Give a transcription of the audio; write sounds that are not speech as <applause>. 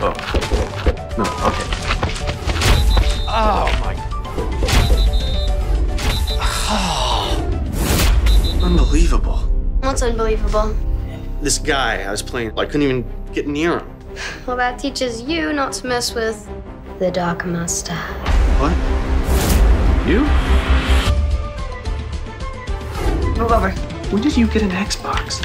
Oh. No, okay. Oh my. Oh. <sighs> Unbelievable. What's unbelievable? This guy I was playing, I couldn't even get near him. Well, that teaches you not to mess with the Dark Master. What? You? Move over. When did you get an Xbox?